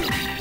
Yeah!